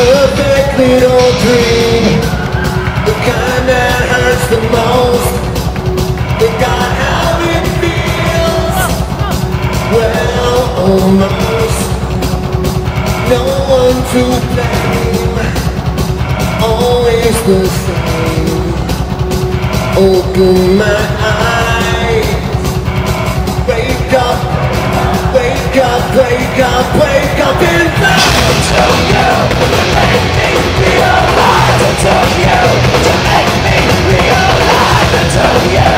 perfect little dream. The kind that hurts the most. They got how it feels. Well, almost. No one to blame. Always the same. Open my eyes Wake up, wake up, wake up you make me Tell you to make me realize. Tell you